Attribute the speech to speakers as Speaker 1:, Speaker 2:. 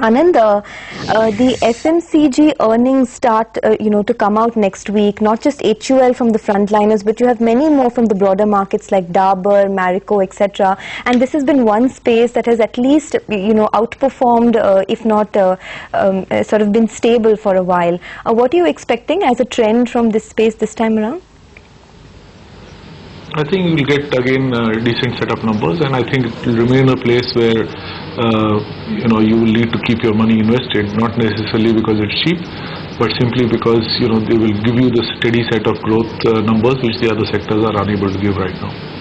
Speaker 1: Anand, uh, uh, the FMCG earnings start, uh, you know, to come out next week. Not just HUL from the frontliners, but you have many more from the broader markets like Dabur, Marico, etc. And this has been one space that has at least, you know, outperformed, uh, if not uh, um, uh, sort of been stable for a while. What are you expecting as a trend from this space this time around?
Speaker 2: I think we'll get again uh, decent set of numbers, and I think it will remain a place where uh, you know you will need to keep your money invested, not necessarily because it's cheap, but simply because you know they will give you the steady set of growth uh, numbers which the other sectors are unable to give right now.